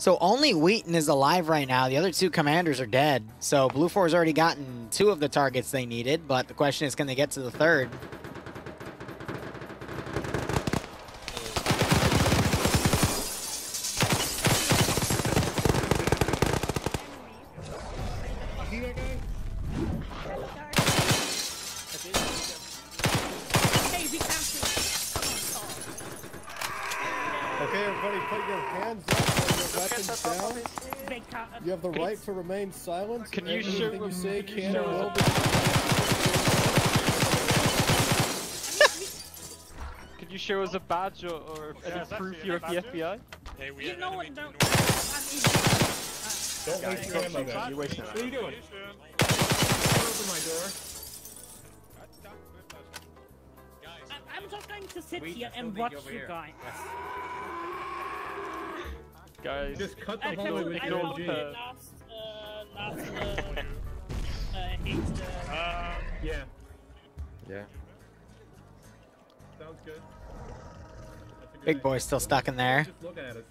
So only Wheaton is alive right now. The other two commanders are dead. So Blue Four's already gotten two of the targets they needed, but the question is, can they get to the third? Okay, everybody, put your hands up and your weapons down. You have the right to remain silent. Can you Everything show you say can you show or us will a- be. Could you show us a badge or, or Yeah, any proof you're at the? FBI? Hey, we You know what? Don't. I'm Don't waste your ammo then. north. You're wasting What it. are you doing? Open my door. I'm, I'm just going to sit Wait, here and watch you over you guys. Guys, Just cut the I hallway with I your found the last, uh, last, uh, uh, hit, uh, Um, Yeah, Yeah. sounds good. Good Big idea. boy's still stuck in there. Just look at it.